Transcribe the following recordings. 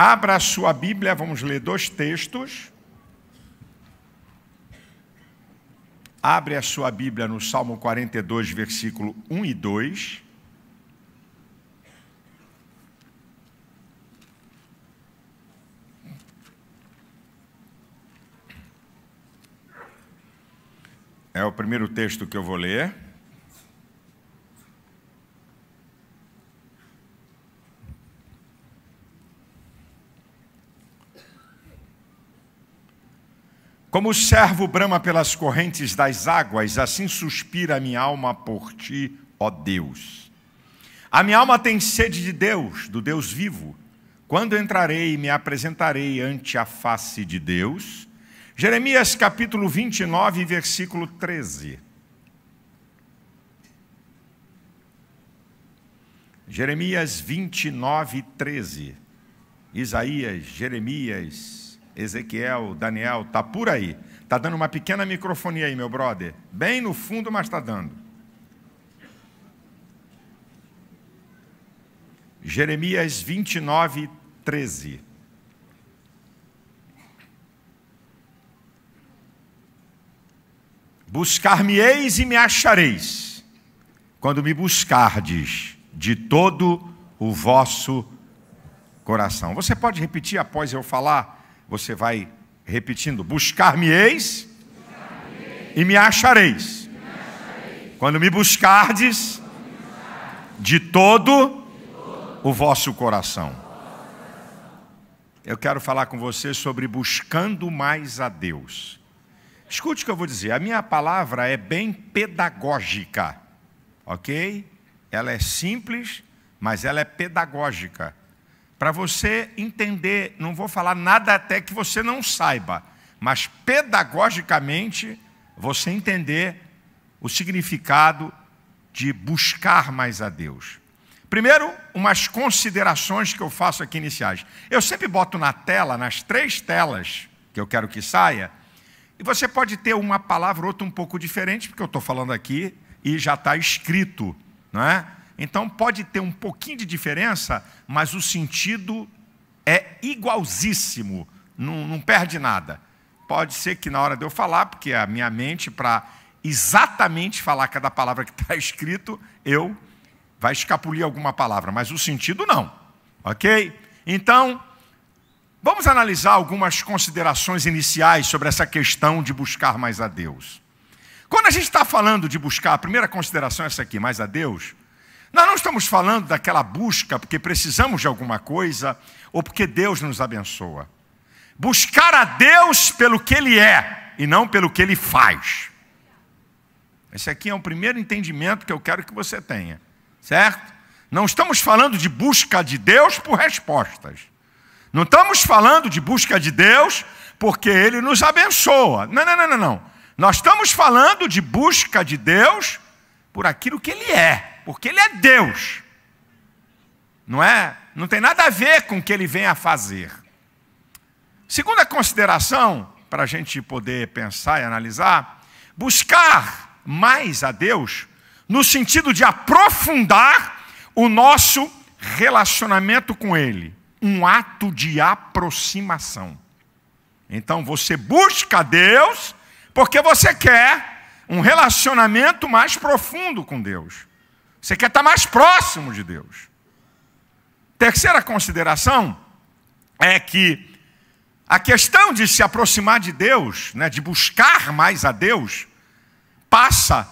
Abra a sua Bíblia, vamos ler dois textos. Abre a sua Bíblia no Salmo 42, versículo 1 e 2. É o primeiro texto que eu vou ler. Como o servo brama pelas correntes das águas, assim suspira a minha alma por ti, ó Deus. A minha alma tem sede de Deus, do Deus vivo. Quando entrarei e me apresentarei ante a face de Deus? Jeremias capítulo 29, versículo 13. Jeremias 29, 13. Isaías, Jeremias, Ezequiel, Daniel, tá por aí. Tá dando uma pequena microfonia aí, meu brother. Bem no fundo, mas está dando. Jeremias 29, 13. Buscar-me-eis e me achareis, quando me buscardes de todo o vosso coração. Você pode repetir após eu falar? Você vai repetindo: Buscar-me-eis e me achareis. Quando me buscardes de todo o vosso coração. Eu quero falar com você sobre buscando mais a Deus. Escute o que eu vou dizer. A minha palavra é bem pedagógica, ok? Ela é simples, mas ela é pedagógica para você entender, não vou falar nada até que você não saiba, mas pedagogicamente você entender o significado de buscar mais a Deus. Primeiro, umas considerações que eu faço aqui iniciais. Eu sempre boto na tela, nas três telas que eu quero que saia, e você pode ter uma palavra ou outra um pouco diferente, porque eu estou falando aqui e já está escrito, não é? Então pode ter um pouquinho de diferença, mas o sentido é igualzíssimo, não, não perde nada. Pode ser que na hora de eu falar, porque a minha mente, para exatamente falar cada palavra que está escrito, eu vai escapulir alguma palavra, mas o sentido não. Ok? Então, vamos analisar algumas considerações iniciais sobre essa questão de buscar mais a Deus. Quando a gente está falando de buscar, a primeira consideração é essa aqui, mais a Deus, nós não estamos falando daquela busca porque precisamos de alguma coisa ou porque Deus nos abençoa. Buscar a Deus pelo que Ele é e não pelo que Ele faz. Esse aqui é o primeiro entendimento que eu quero que você tenha, certo? Não estamos falando de busca de Deus por respostas. Não estamos falando de busca de Deus porque Ele nos abençoa. Não, não, não, não, não. Nós estamos falando de busca de Deus por aquilo que Ele é porque ele é Deus. Não é? Não tem nada a ver com o que ele vem a fazer. Segunda consideração, para a gente poder pensar e analisar, buscar mais a Deus, no sentido de aprofundar o nosso relacionamento com Ele. Um ato de aproximação. Então você busca Deus porque você quer um relacionamento mais profundo com Deus. Você quer estar mais próximo de Deus. Terceira consideração é que a questão de se aproximar de Deus, né, de buscar mais a Deus, passa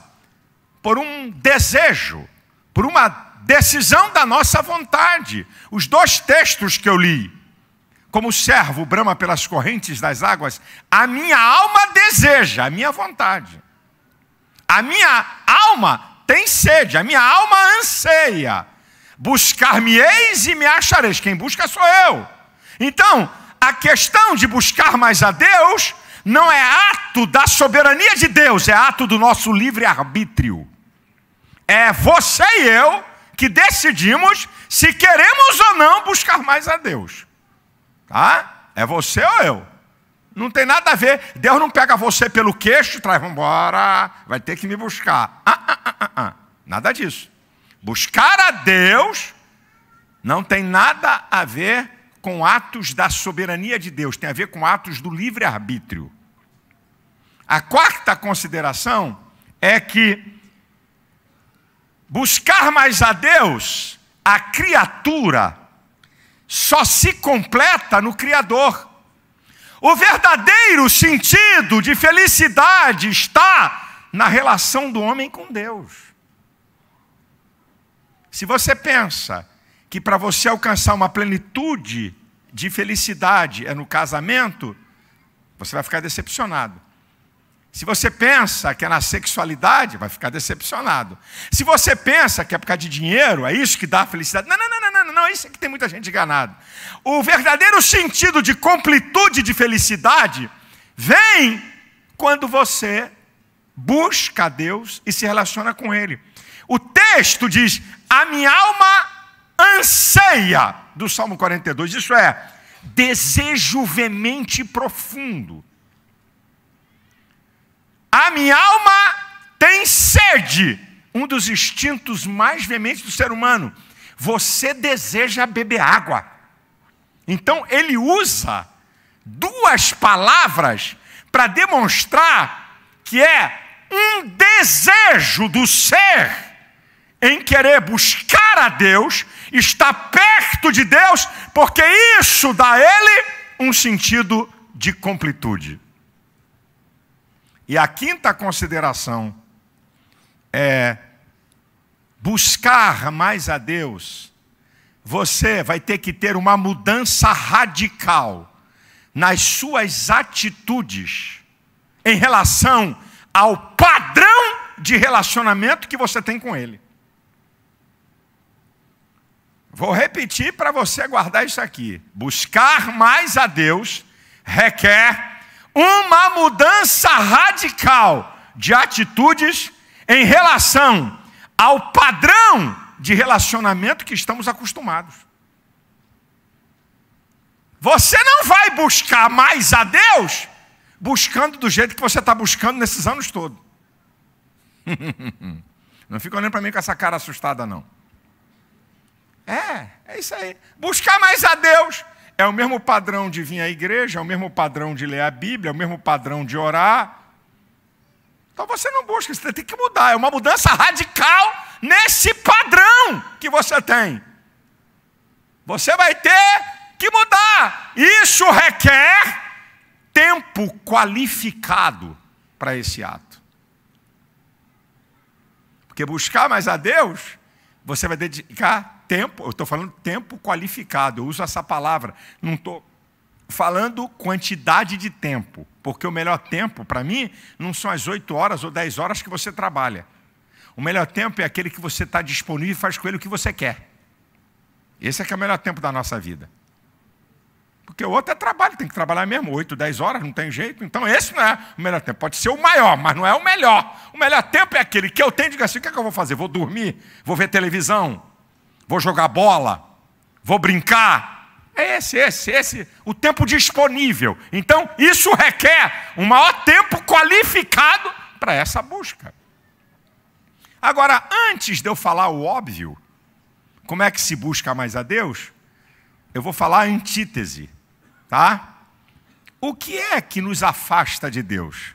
por um desejo, por uma decisão da nossa vontade. Os dois textos que eu li, como servo brama pelas correntes das águas, a minha alma deseja, a minha vontade. A minha alma tem sede, a minha alma anseia. Buscar-me-eis e me achareis. Quem busca sou eu. Então, a questão de buscar mais a Deus não é ato da soberania de Deus, é ato do nosso livre-arbítrio. É você e eu que decidimos se queremos ou não buscar mais a Deus. Tá? É você ou eu. Não tem nada a ver. Deus não pega você pelo queixo traz, embora, vai ter que me buscar. Ah, ah, ah, ah, ah. Nada disso. Buscar a Deus não tem nada a ver com atos da soberania de Deus, tem a ver com atos do livre-arbítrio. A quarta consideração é que buscar mais a Deus, a criatura, só se completa no Criador. O verdadeiro sentido de felicidade está na relação do homem com Deus. Se você pensa que para você alcançar uma plenitude de felicidade é no casamento, você vai ficar decepcionado. Se você pensa que é na sexualidade, vai ficar decepcionado. Se você pensa que é por causa de dinheiro, é isso que dá felicidade. Não, não, não, não, isso é que tem muita gente enganada. O verdadeiro sentido de completude de felicidade vem quando você busca a Deus e se relaciona com Ele. O texto diz: A minha alma anseia, do Salmo 42, isso é, desejo veemente profundo. A minha alma tem sede, um dos instintos mais veementes do ser humano. Você deseja beber água. Então ele usa duas palavras para demonstrar que é um desejo do ser em querer buscar a Deus, estar perto de Deus, porque isso dá a ele um sentido de completude. E a quinta consideração é buscar mais a Deus. Você vai ter que ter uma mudança radical nas suas atitudes em relação ao padrão de relacionamento que você tem com Ele. Vou repetir para você guardar isso aqui. Buscar mais a Deus requer uma mudança radical de atitudes em relação ao padrão de relacionamento que estamos acostumados. Você não vai buscar mais a Deus buscando do jeito que você está buscando nesses anos todos. Não fica olhando para mim com essa cara assustada, não. É, é isso aí. Buscar mais a Deus é o mesmo padrão de vir à igreja, é o mesmo padrão de ler a Bíblia, é o mesmo padrão de orar. Então você não busca, você tem que mudar. É uma mudança radical nesse padrão que você tem. Você vai ter que mudar. Isso requer tempo qualificado para esse ato. Porque buscar mais a Deus, você vai dedicar tempo, eu estou falando tempo qualificado, eu uso essa palavra, não estou falando quantidade de tempo, porque o melhor tempo para mim não são as 8 horas ou 10 horas que você trabalha. O melhor tempo é aquele que você está disponível e faz com ele o que você quer. Esse é que é o melhor tempo da nossa vida. Porque o outro é trabalho, tem que trabalhar mesmo, 8, 10 horas, não tem jeito. Então esse não é o melhor tempo. Pode ser o maior, mas não é o melhor. O melhor tempo é aquele que eu tenho de assim, o que, é que eu vou fazer? Vou dormir? Vou ver televisão? vou jogar bola, vou brincar. É esse, esse, esse, o tempo disponível. Então, isso requer um maior tempo qualificado para essa busca. Agora, antes de eu falar o óbvio, como é que se busca mais a Deus, eu vou falar a antítese, tá? O que é que nos afasta de Deus?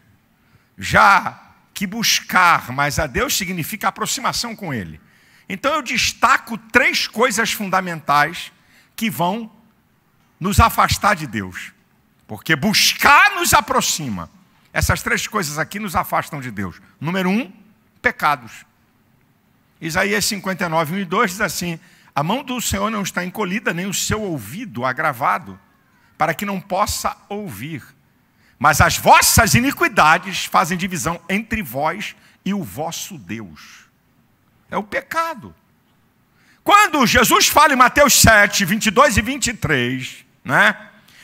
Já que buscar mais a Deus significa aproximação com Ele. Então eu destaco três coisas fundamentais que vão nos afastar de Deus. Porque buscar nos aproxima. Essas três coisas aqui nos afastam de Deus. Número um, pecados. Isaías 59, 1 e 2 diz assim: A mão do Senhor não está encolhida, nem o seu ouvido agravado, para que não possa ouvir. Mas as vossas iniquidades fazem divisão entre vós e o vosso Deus. É o pecado. Quando Jesus fala em Mateus 7, 22 e 23, né?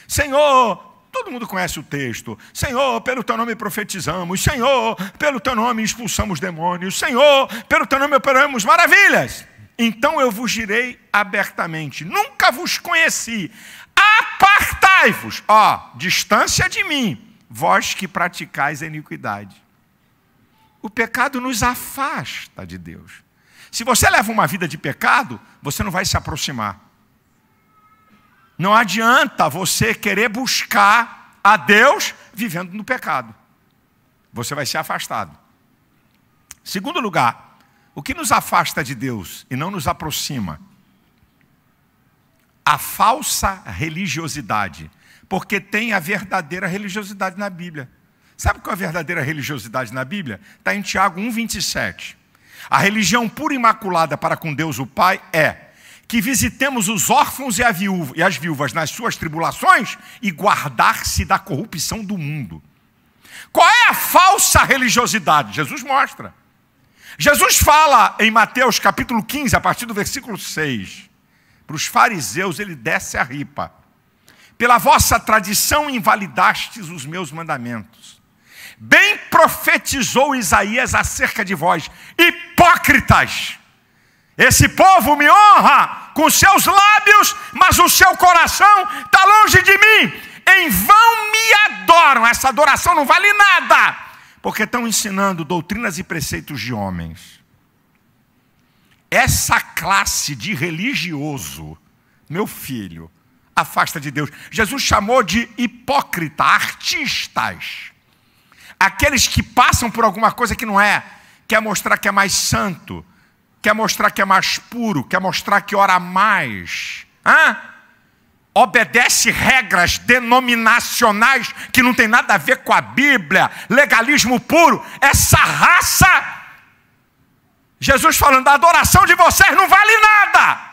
Senhor, todo mundo conhece o texto. Senhor, pelo teu nome profetizamos. Senhor, pelo teu nome expulsamos demônios. Senhor, pelo teu nome operamos maravilhas. Então eu vos direi abertamente: nunca vos conheci. Apartai-vos, ó, distância de mim, vós que praticais a iniquidade. O pecado nos afasta de Deus. Se você leva uma vida de pecado, você não vai se aproximar. Não adianta você querer buscar a Deus vivendo no pecado. Você vai ser afastado. Segundo lugar, o que nos afasta de Deus e não nos aproxima? A falsa religiosidade. Porque tem a verdadeira religiosidade na Bíblia. Sabe qual é a verdadeira religiosidade na Bíblia? Está em Tiago 1,27. A religião pura e imaculada para com Deus o Pai é que visitemos os órfãos e, viúva, e as viúvas nas suas tribulações e guardar-se da corrupção do mundo. Qual é a falsa religiosidade? Jesus mostra. Jesus fala em Mateus capítulo 15, a partir do versículo 6, para os fariseus ele desce a ripa. Pela vossa tradição invalidastes os meus mandamentos. Bem profetizou Isaías acerca de vós, hipócritas. Esse povo me honra com seus lábios, mas o seu coração está longe de mim. Em vão me adoram. Essa adoração não vale nada, porque estão ensinando doutrinas e preceitos de homens. Essa classe de religioso, meu filho, afasta de Deus. Jesus chamou de hipócrita, artistas. Aqueles que passam por alguma coisa que não é, quer mostrar que é mais santo, quer mostrar que é mais puro, quer mostrar que ora mais. Hã? Obedece regras denominacionais que não tem nada a ver com a Bíblia, legalismo puro. Essa raça, Jesus falando, a adoração de vocês não vale nada.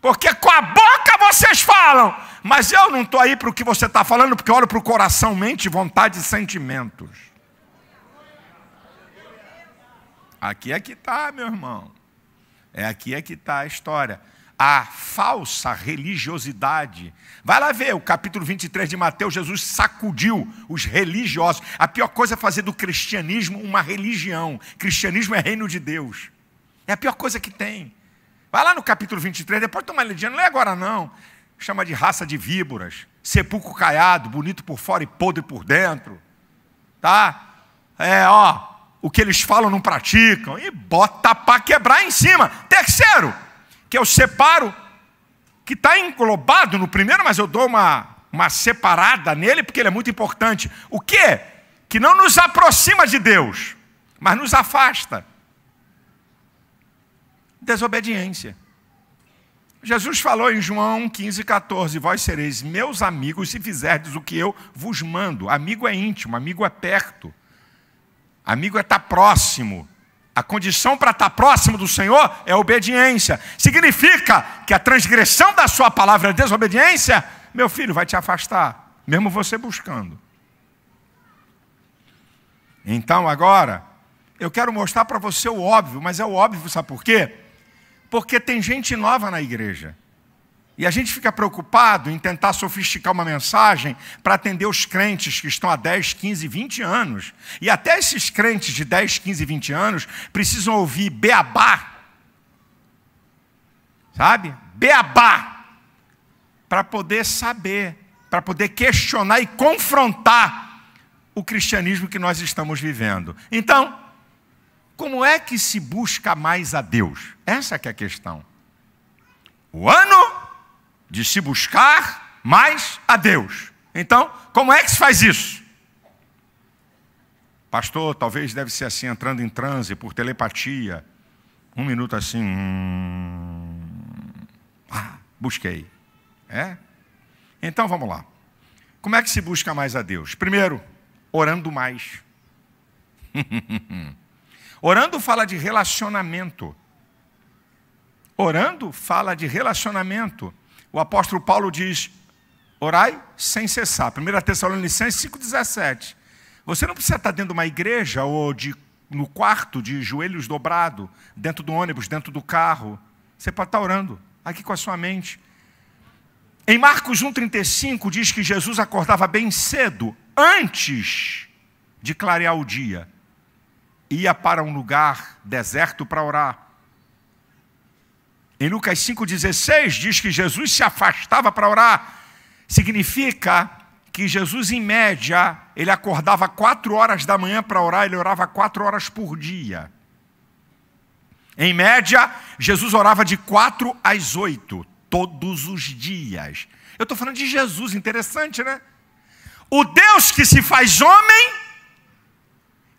Porque com a boca vocês falam, mas eu não estou aí para o que você está falando, porque olho para o coração, mente, vontade e sentimentos. Aqui é que está, meu irmão. É aqui é que está a história. A falsa religiosidade. Vai lá ver o capítulo 23 de Mateus, Jesus sacudiu os religiosos. A pior coisa é fazer do cristianismo uma religião. Cristianismo é reino de Deus. É a pior coisa que tem. Vai lá no capítulo 23, depois toma uma não é agora não. Chama de raça de víboras, sepulcro caiado, bonito por fora e podre por dentro. Tá? É, ó, o que eles falam não praticam, e bota para quebrar em cima. Terceiro, que eu separo, que está englobado no primeiro, mas eu dou uma, uma separada nele, porque ele é muito importante. O que? Que não nos aproxima de Deus, mas nos afasta. Desobediência. Jesus falou em João 15, 14: Vós sereis meus amigos se fizerdes o que eu vos mando. Amigo é íntimo, amigo é perto. Amigo é estar tá próximo. A condição para estar tá próximo do Senhor é obediência. Significa que a transgressão da sua palavra é desobediência, meu filho, vai te afastar, mesmo você buscando. Então agora, eu quero mostrar para você o óbvio, mas é o óbvio, sabe por quê? Porque tem gente nova na igreja. E a gente fica preocupado em tentar sofisticar uma mensagem para atender os crentes que estão há 10, 15, 20 anos. E até esses crentes de 10, 15, 20 anos precisam ouvir beabá. Sabe? Beabá. Para poder saber, para poder questionar e confrontar o cristianismo que nós estamos vivendo. Então, como é que se busca mais a Deus? Essa é a questão. O ano de se buscar mais a Deus. Então, como é que se faz isso? Pastor, talvez deve ser assim, entrando em transe por telepatia. Um minuto assim. Hum, ah, busquei. É? Então vamos lá. Como é que se busca mais a Deus? Primeiro, orando mais. orando fala de relacionamento. Orando fala de relacionamento. O apóstolo Paulo diz: orai sem cessar. 1 Tessalonicenses 5,17. Você não precisa estar dentro de uma igreja ou de, no quarto de joelhos dobrados, dentro do ônibus, dentro do carro. Você pode estar orando aqui com a sua mente. Em Marcos 1,35 diz que Jesus acordava bem cedo, antes de clarear o dia. Ia para um lugar deserto para orar. Em Lucas 5,16 diz que Jesus se afastava para orar. Significa que Jesus, em média, ele acordava quatro horas da manhã para orar, ele orava quatro horas por dia. Em média, Jesus orava de quatro às oito, todos os dias. Eu estou falando de Jesus, interessante, né? O Deus que se faz homem,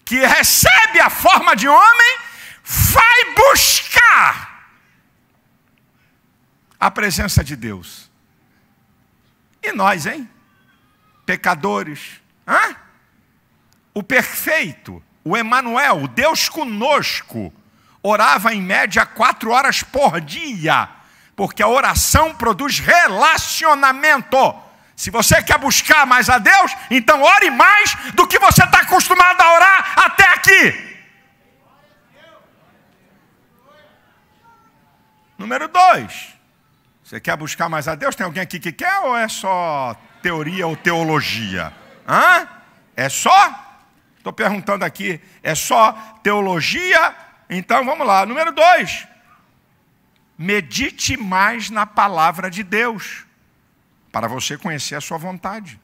que recebe a forma de homem, vai buscar a presença de Deus. E nós, hein? Pecadores. Hã? O perfeito, o Emanuel, o Deus conosco, orava em média quatro horas por dia, porque a oração produz relacionamento. Se você quer buscar mais a Deus, então ore mais do que você está acostumado a orar até aqui. Número dois, você quer buscar mais a Deus? Tem alguém aqui que quer ou é só teoria ou teologia? Hã? É só? Estou perguntando aqui, é só teologia? Então vamos lá. Número dois, medite mais na palavra de Deus, para você conhecer a sua vontade.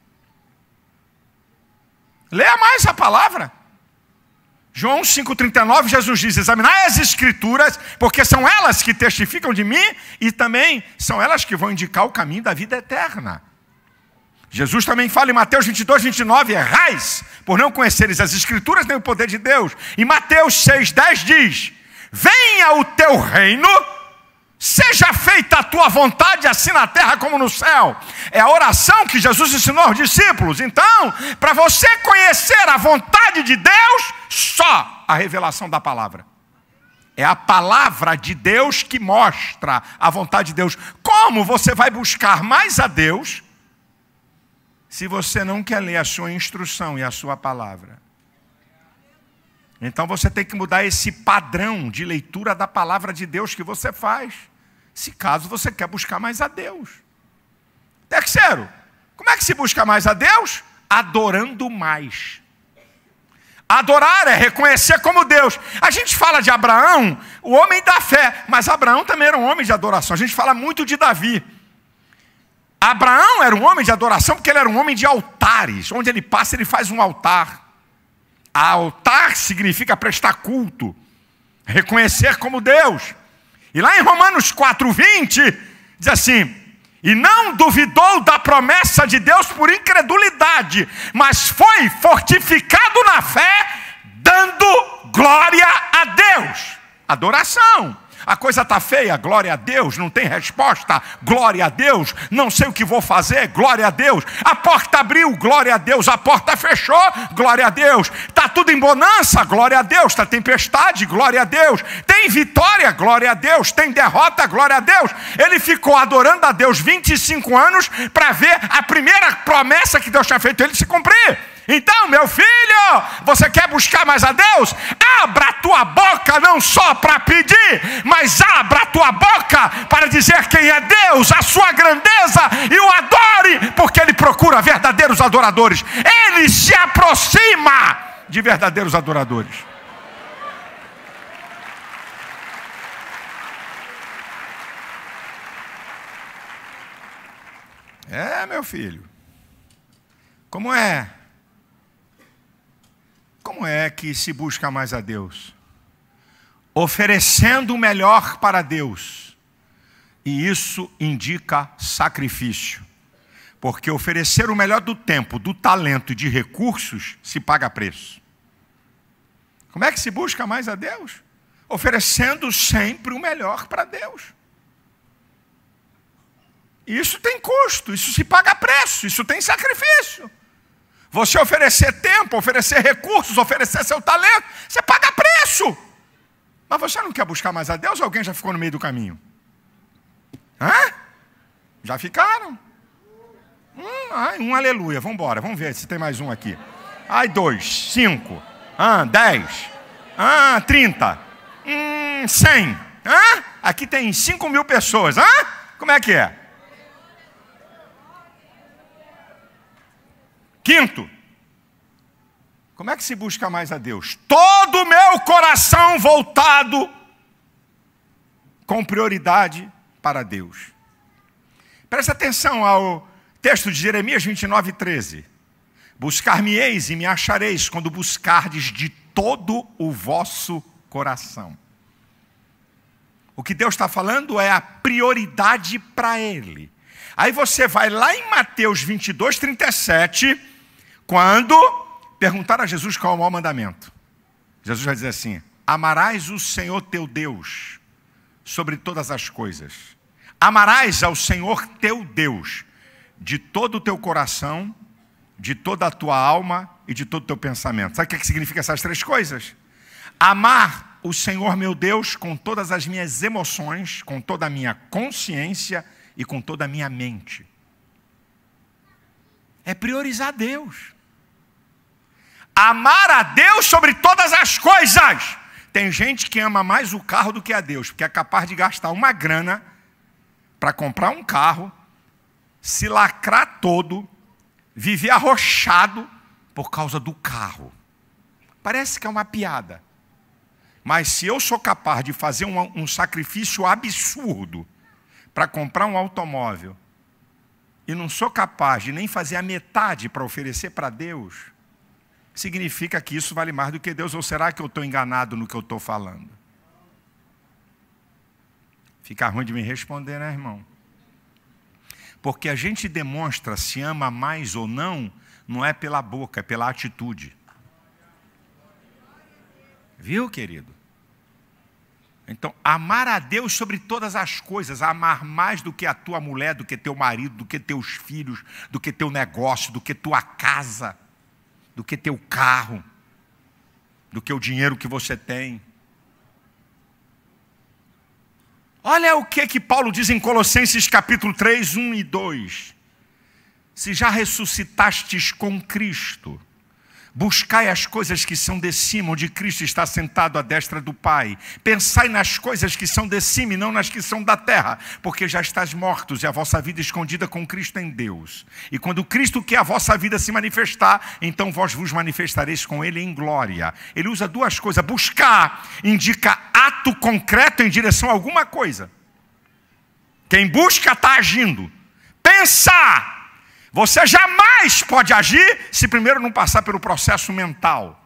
Leia mais a palavra. João 5,39, Jesus diz: examinai as escrituras, porque são elas que testificam de mim e também são elas que vão indicar o caminho da vida eterna. Jesus também fala em Mateus 22, 29, errais por não conheceres as escrituras nem o poder de Deus. E Mateus 6, 10 diz: Venha o teu reino, seja feita a tua vontade, assim na terra como no céu. É a oração que Jesus ensinou aos discípulos. Então, para você conhecer a vontade de Deus, só a revelação da palavra. É a palavra de Deus que mostra a vontade de Deus. Como você vai buscar mais a Deus? se você não quer ler a sua instrução e a sua palavra. Então você tem que mudar esse padrão de leitura da palavra de Deus que você faz, se caso você quer buscar mais a Deus. Terceiro, como é que se busca mais a Deus? Adorando mais. Adorar é reconhecer como Deus. A gente fala de Abraão, o homem da fé, mas Abraão também era um homem de adoração. A gente fala muito de Davi. Abraão era um homem de adoração porque ele era um homem de altares. Onde ele passa, ele faz um altar. Altar significa prestar culto, reconhecer como Deus. E lá em Romanos 4:20 diz assim: "E não duvidou da promessa de Deus por incredulidade, mas foi fortificado na fé, dando glória a Deus." Adoração. A coisa está feia, glória a Deus, não tem resposta, glória a Deus, não sei o que vou fazer, glória a Deus. A porta abriu, glória a Deus, a porta fechou, glória a Deus. Está tudo em bonança, glória a Deus. Está tempestade, glória a Deus. Tem vitória, glória a Deus. Tem derrota, glória a Deus. Ele ficou adorando a Deus 25 anos para ver a primeira promessa que Deus tinha feito ele se cumprir. Então, meu filho, você quer buscar mais a Deus? Abra a tua boca não só para pedir, mas abra a tua boca para dizer quem é Deus, a sua grandeza e o adore, porque Ele procura verdadeiros adoradores. Ele se aproxima de verdadeiros adoradores. É, meu filho. Como é? Como é que se busca mais a Deus? Oferecendo o melhor para Deus. E isso indica sacrifício. Porque oferecer o melhor do tempo, do talento e de recursos se paga preço. Como é que se busca mais a Deus? Oferecendo sempre o melhor para Deus. Isso tem custo, isso se paga preço, isso tem sacrifício. Você oferecer tempo, oferecer recursos, oferecer seu talento, você paga preço. Mas você não quer buscar mais a Deus ou alguém já ficou no meio do caminho? Hã? Já ficaram? Hum, ai, um aleluia. Vamos embora, vamos ver se tem mais um aqui. Ai, dois, cinco, ah, dez, ah, trinta, hum, cem. Hã? Aqui tem cinco mil pessoas. Hã? Como é que é? Quinto, como é que se busca mais a Deus? Todo o meu coração voltado com prioridade para Deus. Preste atenção ao texto de Jeremias 29, 13. Buscar-me-eis e me achareis quando buscardes de todo o vosso coração. O que Deus está falando é a prioridade para Ele. Aí você vai lá em Mateus 22, 37, quando perguntar a Jesus qual é o maior mandamento. Jesus vai dizer assim: Amarás o Senhor teu Deus sobre todas as coisas. Amarás ao Senhor teu Deus de todo o teu coração, de toda a tua alma e de todo o teu pensamento. Sabe o que, é que significa essas três coisas? Amar o Senhor meu Deus com todas as minhas emoções, com toda a minha consciência e com toda a minha mente. É priorizar Deus. Amar a Deus sobre todas as coisas. Tem gente que ama mais o carro do que a Deus, porque é capaz de gastar uma grana para comprar um carro, se lacrar todo, viver arrochado por causa do carro. Parece que é uma piada. Mas se eu sou capaz de fazer um, um sacrifício absurdo para comprar um automóvel e não sou capaz de nem fazer a metade para oferecer para Deus, significa que isso vale mais do que Deus, ou será que eu estou enganado no que eu estou falando? Fica ruim de me responder, né, irmão? Porque a gente demonstra se ama mais ou não, não é pela boca, é pela atitude. Viu, querido? Então, amar a Deus sobre todas as coisas, amar mais do que a tua mulher, do que teu marido, do que teus filhos, do que teu negócio, do que tua casa, do que teu carro, do que o dinheiro que você tem. Olha o que que Paulo diz em Colossenses capítulo 3, 1 e 2. Se já ressuscitastes com Cristo, Buscai as coisas que são de cima, onde Cristo está sentado à destra do Pai. Pensai nas coisas que são de cima e não nas que são da terra, porque já estáis mortos e a vossa vida escondida com Cristo em Deus. E quando Cristo, que é a vossa vida, se manifestar, então vós vos manifestareis com Ele em glória. Ele usa duas coisas. Buscar indica ato concreto em direção a alguma coisa. Quem busca está agindo. Pensar você jamais pode agir se primeiro não passar pelo processo mental.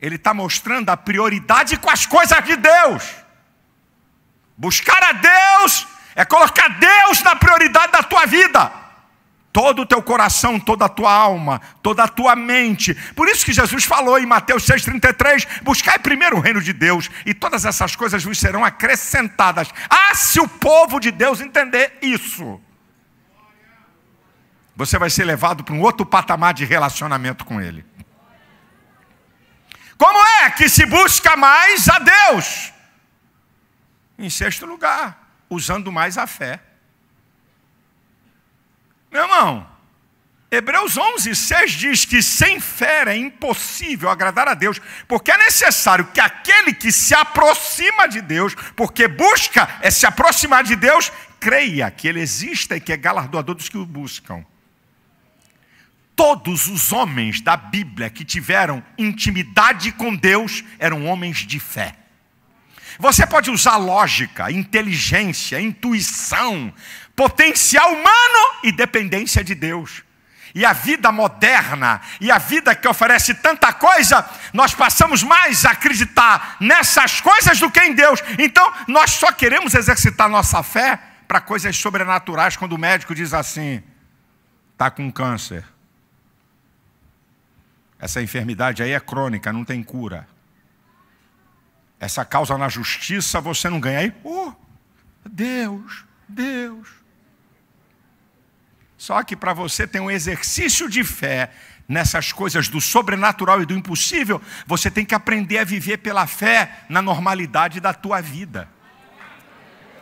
Ele está mostrando a prioridade com as coisas de Deus. Buscar a Deus é colocar Deus na prioridade da tua vida. Todo o teu coração, toda a tua alma, toda a tua mente. Por isso que Jesus falou em Mateus 6,33: buscai primeiro o reino de Deus, e todas essas coisas vos serão acrescentadas. Ah, se o povo de Deus entender isso você vai ser levado para um outro patamar de relacionamento com Ele. Como é que se busca mais a Deus? Em sexto lugar, usando mais a fé. Meu irmão, Hebreus 11, 6 diz que sem fé é impossível agradar a Deus, porque é necessário que aquele que se aproxima de Deus, porque busca é se aproximar de Deus, creia que Ele exista e que é galardoador dos que o buscam. Todos os homens da Bíblia que tiveram intimidade com Deus eram homens de fé. Você pode usar lógica, inteligência, intuição, potencial humano e dependência de Deus. E a vida moderna e a vida que oferece tanta coisa, nós passamos mais a acreditar nessas coisas do que em Deus. Então, nós só queremos exercitar nossa fé para coisas sobrenaturais quando o médico diz assim: está com câncer. Essa enfermidade aí é crônica, não tem cura. Essa causa na justiça você não ganha. Aí, oh, Deus, Deus. Só que para você ter um exercício de fé nessas coisas do sobrenatural e do impossível, você tem que aprender a viver pela fé na normalidade da tua vida.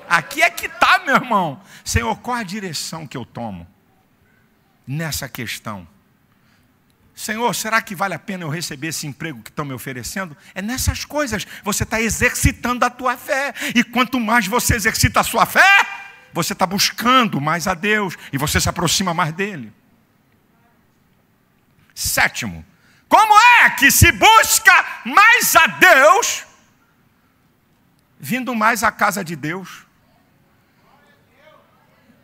Aqui é que está, meu irmão. Senhor, qual a direção que eu tomo nessa questão? Senhor, será que vale a pena eu receber esse emprego que estão me oferecendo? É nessas coisas. Você está exercitando a tua fé. E quanto mais você exercita a sua fé, você está buscando mais a Deus. E você se aproxima mais dele. Sétimo, como é que se busca mais a Deus, vindo mais à casa de Deus?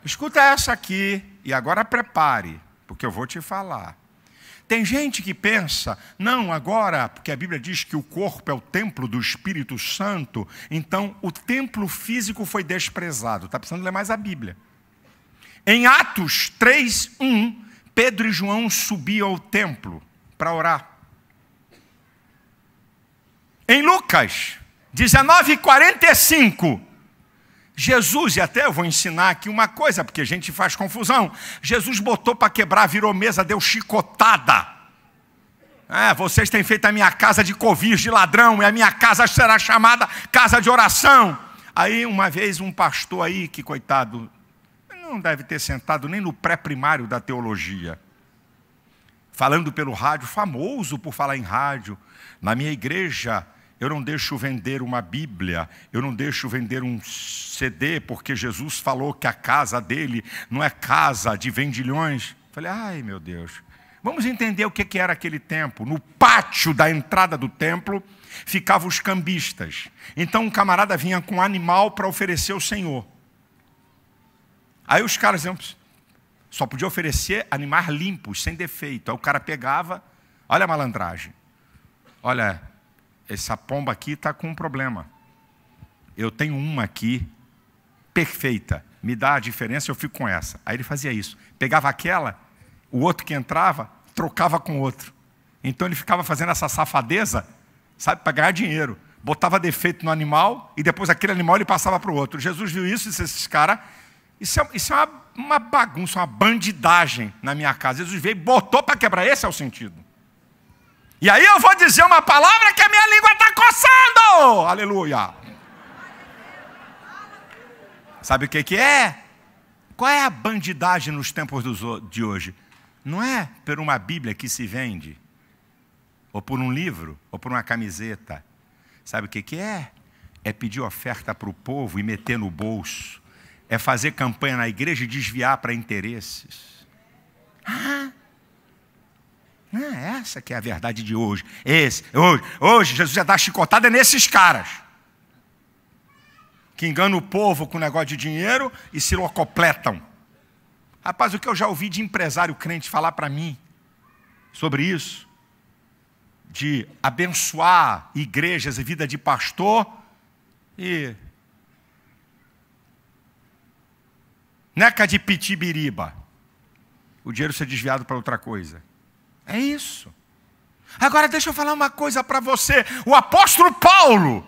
Escuta essa aqui, e agora prepare, porque eu vou te falar. Tem gente que pensa, não, agora, porque a Bíblia diz que o corpo é o templo do Espírito Santo, então o templo físico foi desprezado. Está precisando ler mais a Bíblia. Em Atos 3, 1, Pedro e João subiam ao templo para orar. Em Lucas 19:45, Jesus, e até eu vou ensinar aqui uma coisa, porque a gente faz confusão. Jesus botou para quebrar, virou mesa, deu chicotada. É, vocês têm feito a minha casa de covis, de ladrão, e a minha casa será chamada casa de oração. Aí, uma vez, um pastor aí, que coitado, não deve ter sentado nem no pré-primário da teologia, falando pelo rádio, famoso por falar em rádio, na minha igreja eu não deixo vender uma Bíblia, eu não deixo vender um CD, porque Jesus falou que a casa dele não é casa de vendilhões. Falei, ai meu Deus. Vamos entender o que era aquele tempo. No pátio da entrada do templo ficavam os cambistas. Então um camarada vinha com um animal para oferecer ao Senhor. Aí os caras só podia oferecer animais limpos, sem defeito. Aí o cara pegava, olha a malandragem. Olha, essa pomba aqui está com um problema. Eu tenho uma aqui, perfeita. Me dá a diferença, eu fico com essa. Aí ele fazia isso. Pegava aquela, o outro que entrava, trocava com o outro. Então ele ficava fazendo essa safadeza, sabe, para ganhar dinheiro. Botava defeito no animal e depois aquele animal ele passava para o outro. Jesus viu isso e disse: esses caras, isso é, isso é uma, uma bagunça, uma bandidagem na minha casa. Jesus veio e botou para quebrar. Esse é o sentido. E aí eu vou dizer uma palavra que a minha língua está coçando. Aleluia. Sabe o que, que é? Qual é a bandidagem nos tempos de hoje? Não é por uma Bíblia que se vende, ou por um livro, ou por uma camiseta. Sabe o que, que é? É pedir oferta para o povo e meter no bolso. É fazer campanha na igreja e desviar para interesses. Ah, não, essa que é a verdade de hoje. Esse, hoje, hoje Jesus já dá chicotada nesses caras. Que enganam o povo com negócio de dinheiro e se locopletam. Rapaz, o que eu já ouvi de empresário crente falar para mim sobre isso, de abençoar igrejas e vida de pastor, e neca de pitibiriba, o dinheiro ser desviado para outra coisa. É isso. Agora deixa eu falar uma coisa para você. O apóstolo Paulo,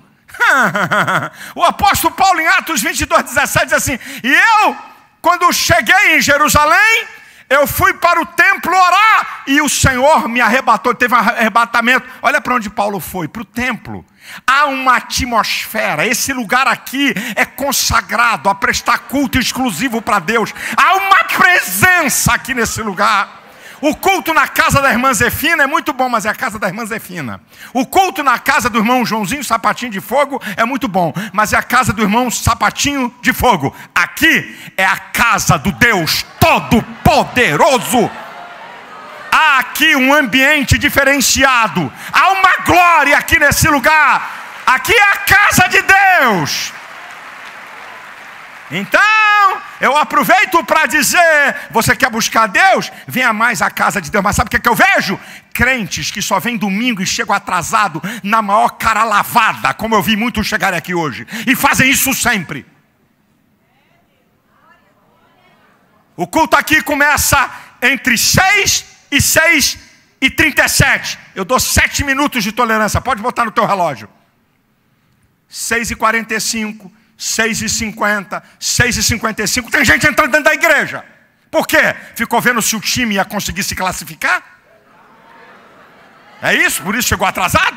o apóstolo Paulo em Atos 22, 17 diz assim: E eu, quando cheguei em Jerusalém, eu fui para o templo orar e o Senhor me arrebatou, teve um arrebatamento. Olha para onde Paulo foi, para o templo. Há uma atmosfera, esse lugar aqui é consagrado a prestar culto exclusivo para Deus. Há uma presença aqui nesse lugar. O culto na casa da irmã Zefina é muito bom, mas é a casa da irmã Zefina. O culto na casa do irmão Joãozinho Sapatinho de Fogo é muito bom, mas é a casa do irmão Sapatinho de Fogo. Aqui é a casa do Deus Todo-Poderoso. Há aqui um ambiente diferenciado. Há uma glória aqui nesse lugar. Aqui é a casa de Deus. Então, eu aproveito para dizer: você quer buscar Deus? Venha mais à casa de Deus. Mas sabe o que, é que eu vejo? Crentes que só vêm domingo e chegam atrasado na maior cara lavada, como eu vi muitos chegarem aqui hoje, e fazem isso sempre. O culto aqui começa entre 6 e 6 e 37. Eu dou 7 minutos de tolerância. Pode botar no teu relógio. 6 e 45 6,50, 6,55. Tem gente entrando dentro da igreja. Por quê? Ficou vendo se o time ia conseguir se classificar? É isso? Por isso chegou atrasado?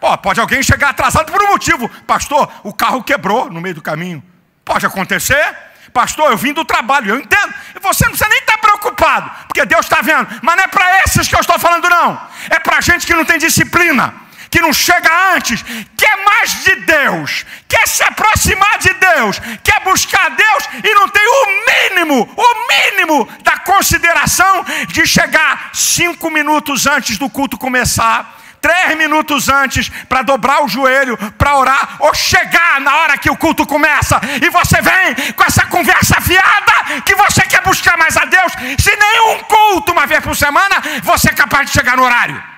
Pô, pode alguém chegar atrasado por um motivo. Pastor, o carro quebrou no meio do caminho. Pode acontecer. Pastor, eu vim do trabalho, eu entendo. Você não precisa nem estar preocupado, porque Deus está vendo. Mas não é para esses que eu estou falando, não. É para gente que não tem disciplina que não chega antes, quer mais de Deus, quer se aproximar de Deus, quer buscar Deus e não tem o mínimo, o mínimo da consideração de chegar cinco minutos antes do culto começar três minutos antes para dobrar o joelho, para orar, ou chegar na hora que o culto começa e você vem com essa conversa fiada que você quer buscar mais a Deus. Se nenhum culto uma vez por semana, você capaz de chegar no horário.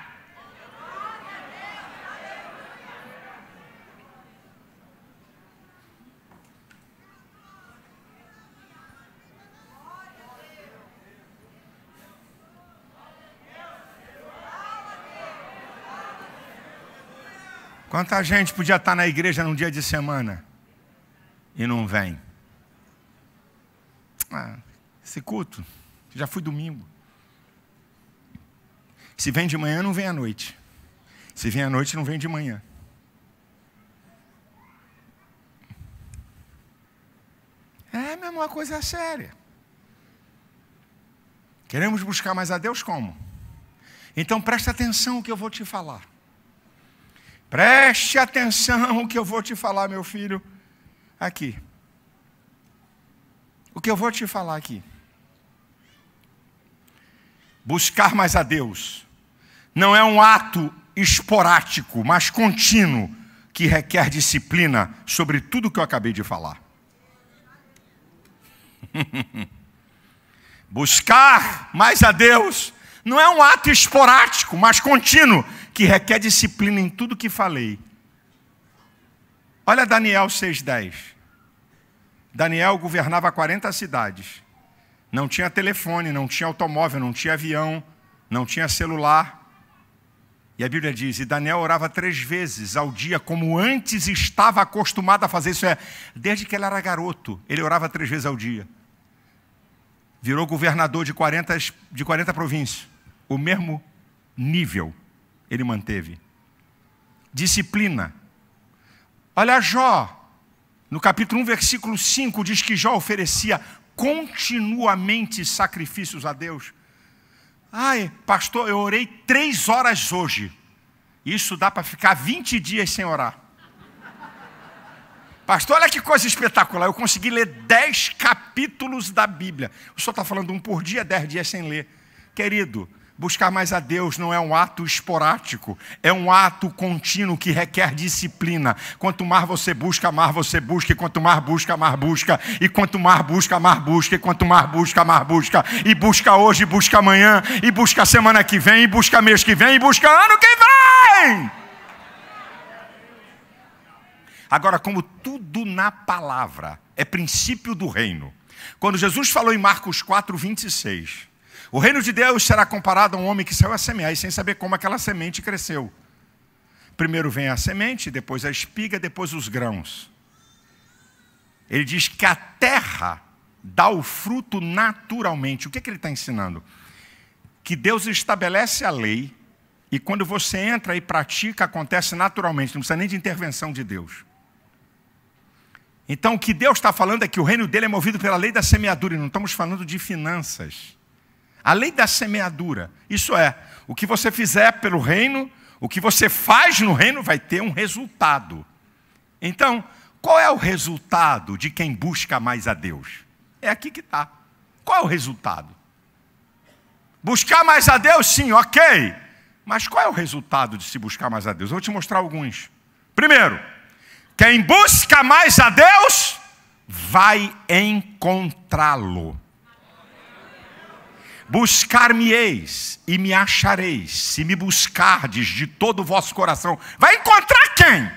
Quanta gente podia estar na igreja num dia de semana e não vem? Ah, esse culto, já fui domingo. Se vem de manhã, não vem à noite. Se vem à noite, não vem de manhã. É mesmo uma coisa séria. Queremos buscar mais a Deus como? Então preste atenção no que eu vou te falar. Preste atenção o que eu vou te falar, meu filho, aqui. O que eu vou te falar aqui. Buscar mais a Deus não é um ato esporádico, mas contínuo, que requer disciplina sobre tudo que eu acabei de falar. Buscar mais a Deus não é um ato esporádico, mas contínuo, que requer disciplina em tudo que falei. Olha Daniel 6,10. Daniel governava 40 cidades. Não tinha telefone, não tinha automóvel, não tinha avião, não tinha celular. E a Bíblia diz: e Daniel orava três vezes ao dia, como antes estava acostumado a fazer. Isso é, desde que ele era garoto, ele orava três vezes ao dia. Virou governador de 40, de 40 províncias. O mesmo nível ele manteve. Disciplina. Olha Jó, no capítulo 1, versículo 5, diz que Jó oferecia continuamente sacrifícios a Deus. Ai, pastor, eu orei três horas hoje. Isso dá para ficar 20 dias sem orar. Pastor, olha que coisa espetacular. Eu consegui ler 10 capítulos da Bíblia. O senhor está falando um por dia, 10 dias sem ler. Querido, Buscar mais a Deus não é um ato esporádico, é um ato contínuo que requer disciplina. Quanto mais você busca, mais você busca, e quanto mais busca, mais busca, e quanto mais busca, mais busca, e quanto mais busca, mais busca, e busca hoje, busca amanhã, e busca semana que vem, e busca mês que vem, e busca ano que vem. Agora, como tudo na palavra é princípio do reino, quando Jesus falou em Marcos 4, 26, o reino de Deus será comparado a um homem que saiu a semear e sem saber como aquela semente cresceu. Primeiro vem a semente, depois a espiga, depois os grãos. Ele diz que a terra dá o fruto naturalmente. O que, é que ele está ensinando? Que Deus estabelece a lei e quando você entra e pratica, acontece naturalmente, não precisa nem de intervenção de Deus. Então, o que Deus está falando é que o reino dele é movido pela lei da semeadura, e não estamos falando de finanças. A lei da semeadura. Isso é, o que você fizer pelo reino, o que você faz no reino vai ter um resultado. Então, qual é o resultado de quem busca mais a Deus? É aqui que está. Qual é o resultado? Buscar mais a Deus, sim, ok. Mas qual é o resultado de se buscar mais a Deus? Eu vou te mostrar alguns. Primeiro, quem busca mais a Deus vai encontrá-lo. Buscar-me-eis e me achareis, se me buscardes de todo o vosso coração. Vai encontrar quem?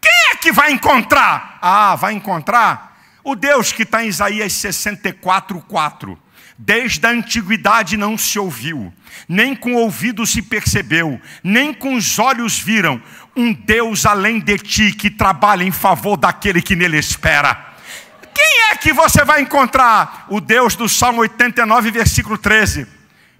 Quem é que vai encontrar? Ah, vai encontrar o Deus que está em Isaías 64, 4. Desde a antiguidade não se ouviu, nem com o ouvido se percebeu, nem com os olhos viram um Deus além de ti que trabalha em favor daquele que nele espera. Quem é que você vai encontrar? O Deus do Salmo 89, versículo 13.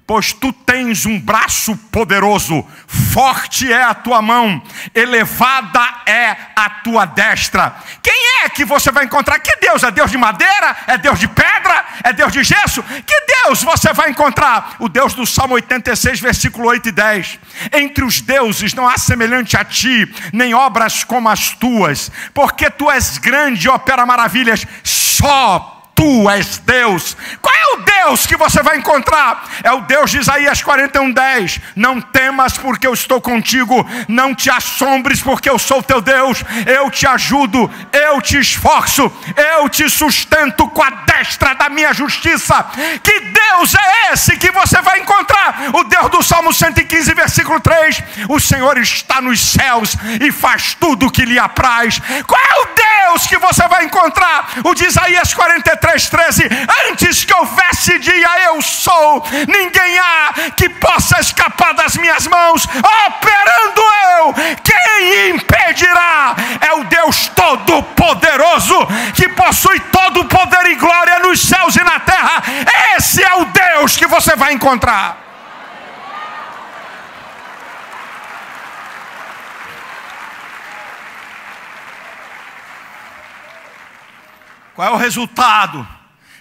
Pois tu tens um braço poderoso, forte é a tua mão, elevada é a tua destra. Quem é que você vai encontrar? Que Deus? É Deus de madeira? É Deus de pedra? É Deus de gesso? Que Deus você vai encontrar? O Deus do Salmo 86, versículo 8 e 10. Entre os deuses não há semelhante a ti, nem obras como as tuas, porque tu és grande e opera maravilhas, só tu és Deus. Qual é o Deus que você vai encontrar? É o Deus de Isaías 41:10. Não temas porque eu estou contigo, não te assombres porque eu sou teu Deus. Eu te ajudo, eu te esforço, eu te sustento com a destra da minha justiça. Que Deus é esse que você vai encontrar? O Deus do Salmo 115, versículo 3. O Senhor está nos céus e faz tudo o que lhe apraz. Qual é o Deus que você vai encontrar? O de Isaías 43, 13. Antes que houvesse dia, eu sou. Ninguém há que possa escapar das minhas mãos. Operando eu, quem impedirá? É o Deus Todo-Poderoso que possui todo o poder e glória nos céus e na terra. Esse é o Deus que você vai encontrar. Qual é o resultado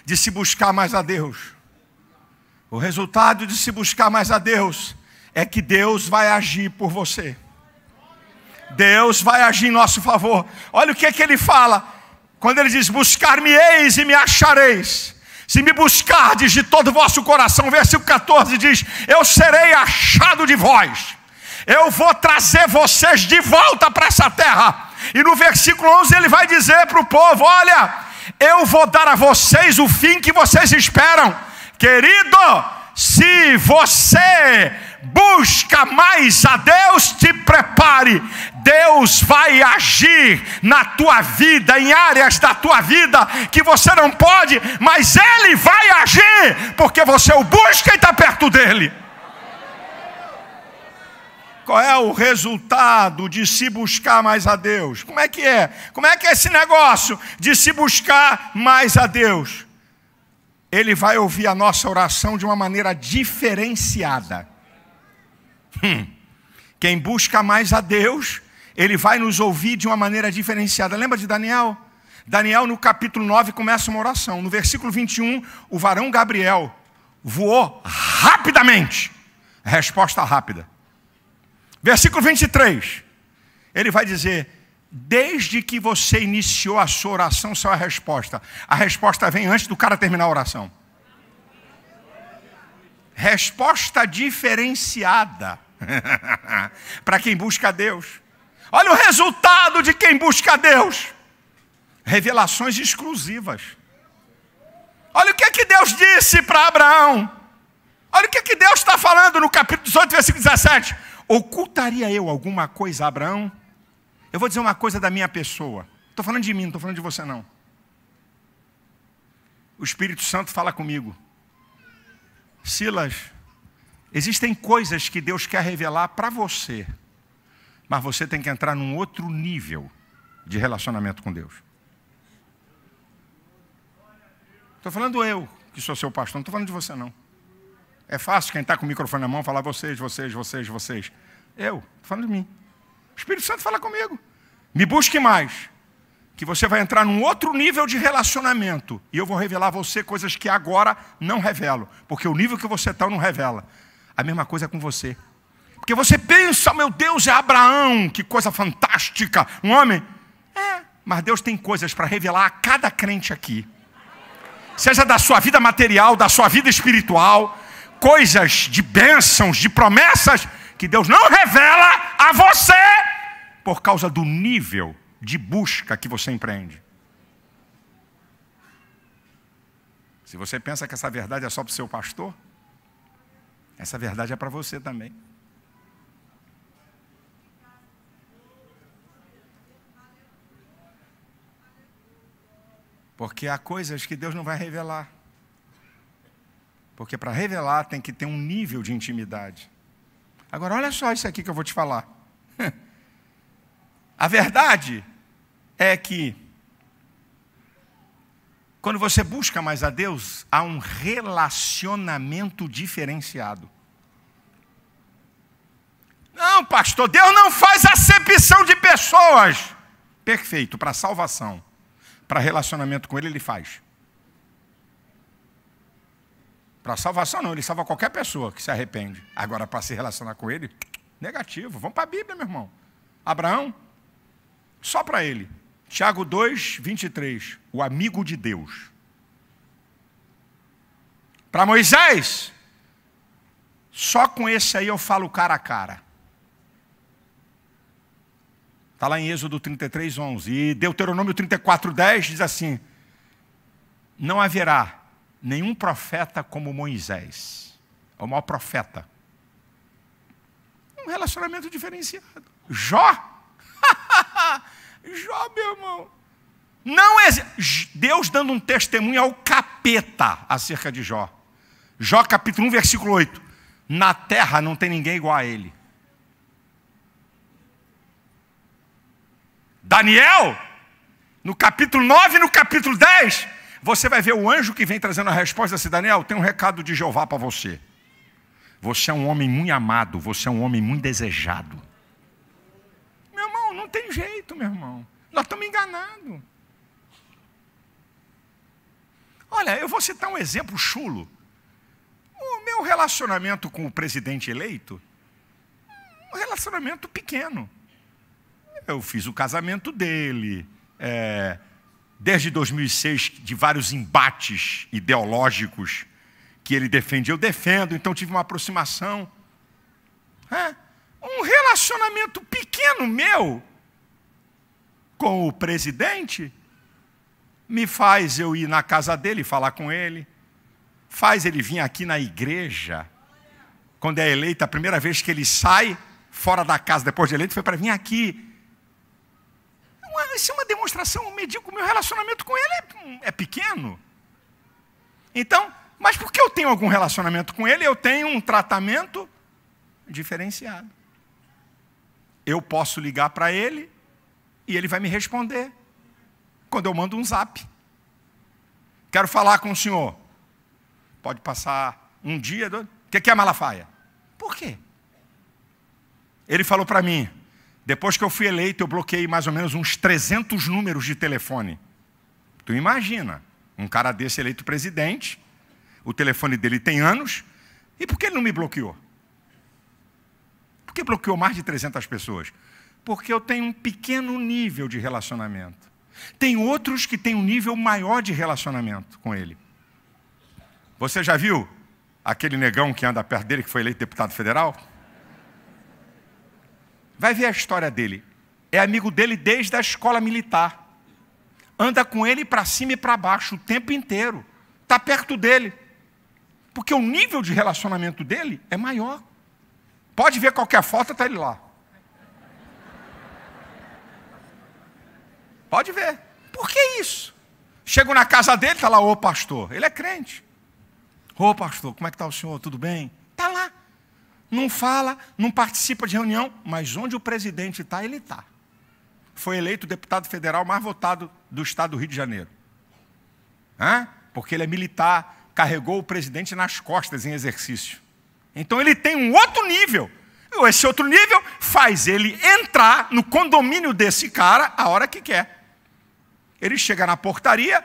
de se buscar mais a Deus? O resultado de se buscar mais a Deus é que Deus vai agir por você. Deus vai agir em nosso favor. Olha o que é que ele fala quando ele diz: Buscar-me-eis e me achareis. Se me buscardes de todo o vosso coração, versículo 14 diz: Eu serei achado de vós. Eu vou trazer vocês de volta para essa terra. E no versículo 11 ele vai dizer para o povo: Olha, eu vou dar a vocês o fim que vocês esperam. Querido, se você busca mais a Deus, te prepare. Deus vai agir na tua vida, em áreas da tua vida que você não pode, mas Ele vai agir, porque você o busca e está perto dele. Qual é o resultado de se buscar mais a Deus? Como é que é? Como é que é esse negócio de se buscar mais a Deus? Ele vai ouvir a nossa oração de uma maneira diferenciada. Hum. Quem busca mais a Deus, ele vai nos ouvir de uma maneira diferenciada. Lembra de Daniel? Daniel, no capítulo 9, começa uma oração. No versículo 21, o varão Gabriel voou rapidamente. Resposta rápida. Versículo 23. Ele vai dizer: Desde que você iniciou a sua oração, só a resposta. A resposta vem antes do cara terminar a oração. Resposta diferenciada para quem busca Deus. Olha o resultado de quem busca Deus: revelações exclusivas. Olha o que é que Deus disse para Abraão. Olha o que é que Deus está falando no capítulo 18, versículo 17 Ocultaria eu alguma coisa a Abraão? Eu vou dizer uma coisa da minha pessoa. Estou falando de mim, não estou falando de você não. O Espírito Santo fala comigo. Silas, existem coisas que Deus quer revelar para você, mas você tem que entrar num outro nível de relacionamento com Deus. Estou falando eu, que sou seu pastor, não estou falando de você não. É fácil quem está com o microfone na mão falar vocês, vocês, vocês, vocês. Eu, falando de mim. O Espírito Santo fala comigo. Me busque mais. Que você vai entrar num outro nível de relacionamento. E eu vou revelar a você coisas que agora não revelo. Porque o nível que você está não revela. A mesma coisa é com você. Porque você pensa, meu Deus, é Abraão, que coisa fantástica. Um homem. É, mas Deus tem coisas para revelar a cada crente aqui. Seja da sua vida material, da sua vida espiritual coisas de bênçãos, de promessas, que Deus não revela a você por causa do nível de busca que você empreende. Se você pensa que essa verdade é só para o seu pastor, essa verdade é para você também. Porque há coisas que Deus não vai revelar. Porque para revelar tem que ter um nível de intimidade. Agora, olha só isso aqui que eu vou te falar. A verdade é que, quando você busca mais a Deus, há um relacionamento diferenciado. Não, pastor, Deus não faz acepção de pessoas. Perfeito, para salvação. Para relacionamento com Ele, Ele faz. Para salvação, não, ele salva qualquer pessoa que se arrepende. Agora, para se relacionar com ele, negativo. Vamos para a Bíblia, meu irmão. Abraão, só para ele. Tiago 2, 23. O amigo de Deus. Para Moisés, só com esse aí eu falo cara a cara. Está lá em Êxodo 33, 11. E Deuteronômio 34, 10 diz assim: Não haverá nenhum profeta como Moisés. É o maior profeta. Um relacionamento diferenciado. Jó? Jó, meu irmão. Não é Deus dando um testemunho ao capeta acerca de Jó. Jó capítulo 1, versículo 8. Na terra não tem ninguém igual a ele. Daniel, no capítulo 9 e no capítulo 10, você vai ver o anjo que vem trazendo a resposta assim, Daniel, tem um recado de Jeová para você. Você é um homem muito amado, você é um homem muito desejado. Meu irmão, não tem jeito, meu irmão. Nós estamos enganados. Olha, eu vou citar um exemplo chulo. O meu relacionamento com o presidente eleito, um relacionamento pequeno. Eu fiz o casamento dele. É, desde 2006, de vários embates ideológicos que ele defende, eu defendo, então tive uma aproximação. É, um relacionamento pequeno meu com o presidente me faz eu ir na casa dele falar com ele, faz ele vir aqui na igreja, quando é eleito, a primeira vez que ele sai fora da casa depois de eleito foi para vir aqui isso é uma demonstração, medir que o meu relacionamento com ele é, é pequeno. Então, mas porque eu tenho algum relacionamento com ele, eu tenho um tratamento diferenciado. Eu posso ligar para ele e ele vai me responder quando eu mando um zap. Quero falar com o senhor. Pode passar um dia. O que é Malafaia? Por quê? Ele falou para mim: depois que eu fui eleito, eu bloqueei mais ou menos uns 300 números de telefone. Tu imagina, um cara desse eleito presidente, o telefone dele tem anos, e por que ele não me bloqueou? Por que bloqueou mais de 300 pessoas? Porque eu tenho um pequeno nível de relacionamento. Tem outros que têm um nível maior de relacionamento com ele. Você já viu aquele negão que anda perto dele, que foi eleito deputado federal? Vai ver a história dele. É amigo dele desde a escola militar. Anda com ele para cima e para baixo o tempo inteiro. Está perto dele. Porque o nível de relacionamento dele é maior. Pode ver qualquer foto, está ele lá. Pode ver. Por que isso? Chego na casa dele, está lá, ô pastor. Ele é crente. Ô pastor, como é que está o senhor? Tudo bem? Está lá não fala, não participa de reunião, mas onde o presidente está, ele está. Foi eleito o deputado federal mais votado do estado do Rio de Janeiro. Hã? Porque ele é militar, carregou o presidente nas costas em exercício. Então ele tem um outro nível. Esse outro nível faz ele entrar no condomínio desse cara a hora que quer. Ele chega na portaria,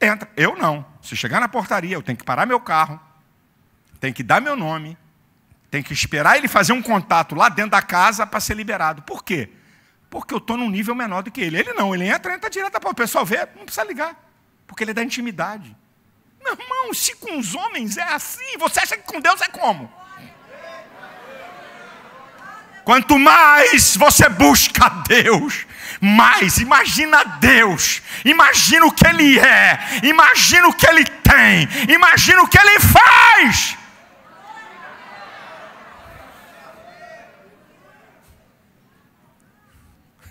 entra. Eu não. Se chegar na portaria, eu tenho que parar meu carro, tem que dar meu nome, tem que esperar ele fazer um contato lá dentro da casa para ser liberado. Por quê? Porque eu estou num nível menor do que ele. Ele não, ele entra, entra direto para o pessoal ver, não precisa ligar, porque ele é da intimidade. Meu irmão, se com os homens é assim, você acha que com Deus é como? Quanto mais você busca Deus, mais imagina Deus, imagina o que Ele é, imagina o que Ele tem, imagina o que Ele faz.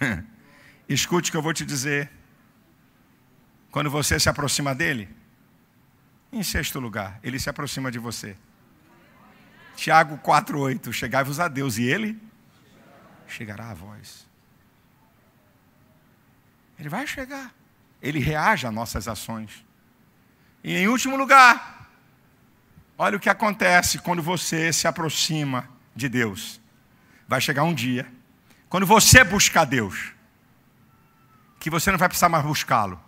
Escute o que eu vou te dizer. Quando você se aproxima dele, em sexto lugar, ele se aproxima de você. Tiago 4,8: Chegai-vos a Deus, e ele chegará a vós. Ele vai chegar. Ele reage às nossas ações. E em último lugar, olha o que acontece quando você se aproxima de Deus. Vai chegar um dia quando você buscar Deus, que você não vai precisar mais buscá-lo,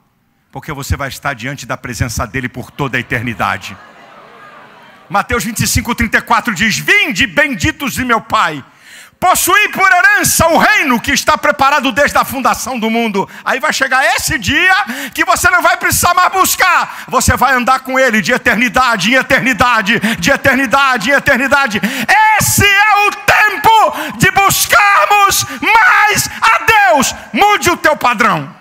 porque você vai estar diante da presença dele por toda a eternidade. Mateus 25, 34 diz: Vinde, benditos de meu Pai, possuir por herança o reino que está preparado desde a fundação do mundo. Aí vai chegar esse dia que você não vai precisar mais buscar, você vai andar com ele de eternidade em eternidade, de eternidade em eternidade. Esse é o tempo de buscarmos mais a Deus. Mude o teu padrão.